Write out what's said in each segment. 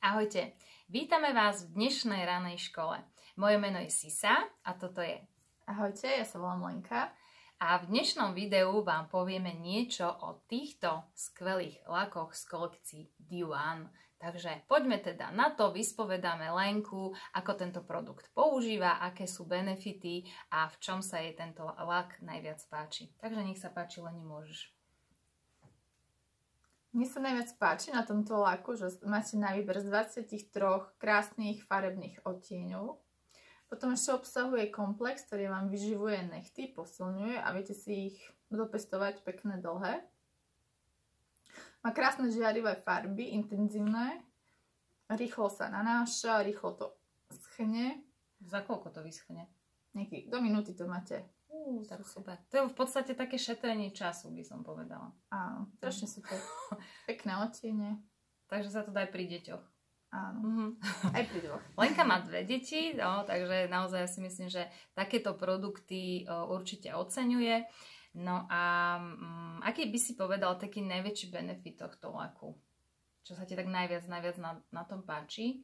Ahojte, vítame vás v dnešnej ranej škole. Moje meno je Sisa a toto je. Ahojte, ja sa volám Lenka. A v dnešnom videu vám povieme niečo o týchto skvelých lakoch z kolekcií Duan. Takže poďme teda na to, vyspovedáme Lenku, ako tento produkt používa, aké sú benefity a v čom sa jej tento lak najviac páči. Takže nech sa páči, Leni, môžeš. Mne sa najviac páči na tomto laku, že máte na výber z 23 krásnych farebných odtieňov. Potom ešte obsahuje komplex, ktorý vám vyživuje nechty, posilňuje a viete si ich dopestovať pekné dlhé. Má krásne žiarivé farby, intenzívne. Rýchlo sa nanáša, rýchlo to schne. Za koľko to vyschne? Nieký, do minúty to máte Tak super. To je v podstate také šetrenie času, by som povedala. Áno, strašne super. Pekné odtiene. Takže sa to dá aj pri deťoch. Áno, mm-hmm. aj pri dvoch. Lenka má dve deti, no, takže naozaj ja si myslím, že takéto produkty o, určite oceňuje. No a um, aký by si povedal taký najväčší benefit tohto laku? Čo sa ti tak najviac, najviac na, na tom páči?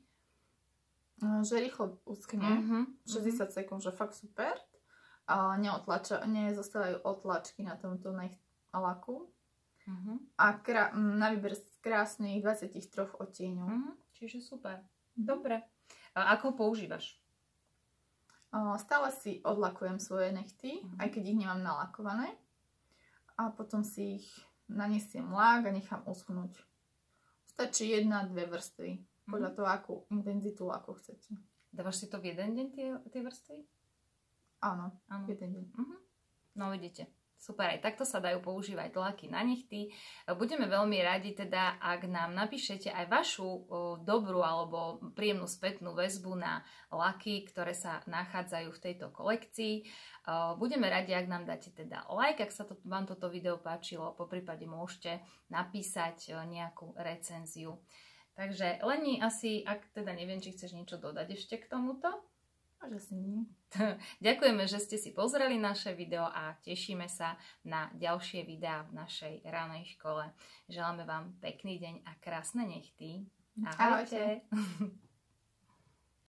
Že rýchlo uskne, uh-huh, 60 uh-huh. sekúnd, že fakt super neotlača, nezostávajú otlačky na tomto laku. Uh-huh. A krá- na výber z krásnych 23 odtieňov. Uh-huh. Čiže super. Uh-huh. Dobre. A ako používaš? Uh, stále si odlakujem svoje nechty, uh-huh. aj keď ich nemám nalakované. A potom si ich nanesiem lák a nechám uschnúť. Stačí jedna, dve vrstvy. Podľa uh-huh. toho, akú intenzitu laku chcete. Dávaš si to v jeden deň tie, tie vrstvy? Áno, Áno. jeden deň. Uh-huh. No vidíte. Super, aj takto sa dajú používať laky na nechty. Budeme veľmi radi teda, ak nám napíšete aj vašu o, dobrú alebo príjemnú spätnú väzbu na laky, ktoré sa nachádzajú v tejto kolekcii. O, budeme radi, ak nám dáte teda like, ak sa to, vám toto video páčilo, po prípade môžete napísať o, nejakú recenziu. Takže Leni, asi, ak teda neviem, či chceš niečo dodať ešte k tomuto? A že si nie. Ďakujeme, že ste si pozreli naše video a tešíme sa na ďalšie videá v našej ranej škole. Želáme vám pekný deň a krásne nechty. Ahojte. Ahojte.